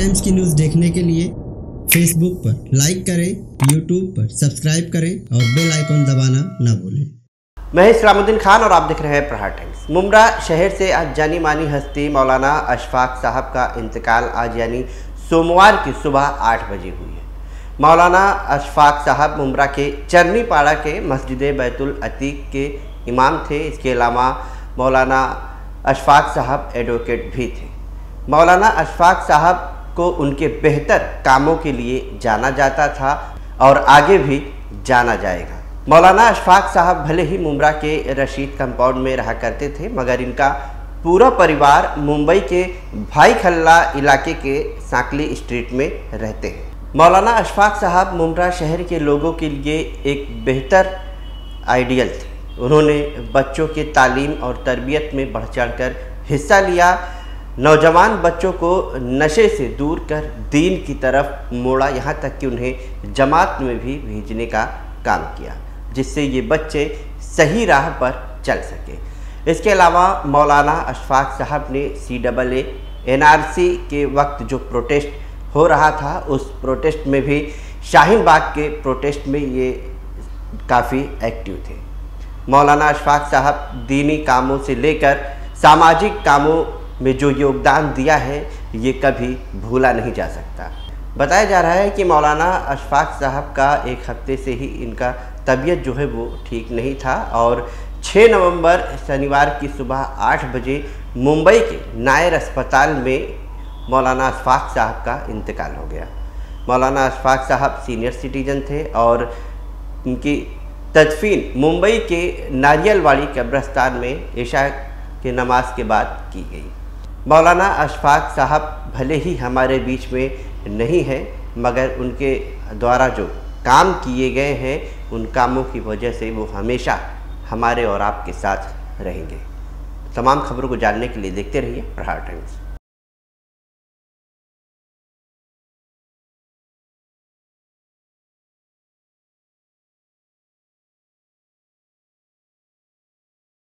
Times की news देखने के लिए फेसबुक पर लाइक करें यूट्यूब पर सब्सक्राइब करें और बेल आइकॉन दबाना ना भूलें। मैं इस्लामुद्दीन खान और आप देख रहे हैं प्रहार टाइम्स। मुमरा शहर से आज जानी मानी हस्ती मौलाना अशफाक साहब का इंतकाल। आज यानी सोमवार की सुबह आठ बजे हुई है। मौलाना अशफाक साहब मुमरा के चरनी पाड़ा के मस्जिद बैतुल अतीक के इमाम थे। इसके अलावा मौलाना अशफाक साहब एडवोकेट भी थे। मौलाना अशफाक साहब को उनके बेहतर कामों के लिए जाना जाता था और आगे भी जाना जाएगा। मौलाना अशफाक साहब भले ही मुमरा के रशीद कंपाउंड में रहा करते थे, मगर इनका पूरा परिवार मुंबई के भाई खल्ला इलाके के सांकली स्ट्रीट में रहते हैं। मौलाना अशफाक साहब मुमरा शहर के लोगों के लिए एक बेहतर आइडियल थे। उन्होंने बच्चों के तालीम और तरबियत में बढ़ चढ़ कर हिस्सा लिया नौजवान बच्चों को नशे से दूर कर दीन की तरफ़ मोड़ा, यहाँ तक कि उन्हें जमात में भी भेजने का काम किया, जिससे ये बच्चे सही राह पर चल सके। इसके अलावा मौलाना अशफाक साहब ने सी डबल ए एन के वक्त जो प्रोटेस्ट हो रहा था, उस प्रोटेस्ट में भी, शाहीन बाग के प्रोटेस्ट में ये काफ़ी एक्टिव थे। मौलाना अशफाक साहब दीनी कामों से लेकर सामाजिक कामों में जो योगदान दिया है, ये कभी भूला नहीं जा सकता। बताया जा रहा है कि मौलाना अशफाक साहब का एक हफ़्ते से ही इनका तबीयत जो है वो ठीक नहीं था और 6 नवंबर शनिवार की सुबह 8 बजे मुंबई के नायर अस्पताल में मौलाना अशफाक साहब का इंतकाल हो गया। मौलाना अशफाक साहब सीनियर सिटीजन थे और उनकी तदफीन मुंबई के नारियलवाड़ी कब्रस्तान में ईशा के नमाज़ के बाद की गई। मौलाना अशफाक साहब भले ही हमारे बीच में नहीं हैं, मगर उनके द्वारा जो काम किए गए हैं, उन कामों की वजह से वो हमेशा हमारे और आपके साथ रहेंगे। तमाम खबरों को जानने के लिए देखते रहिए प्रहार टाइम्स।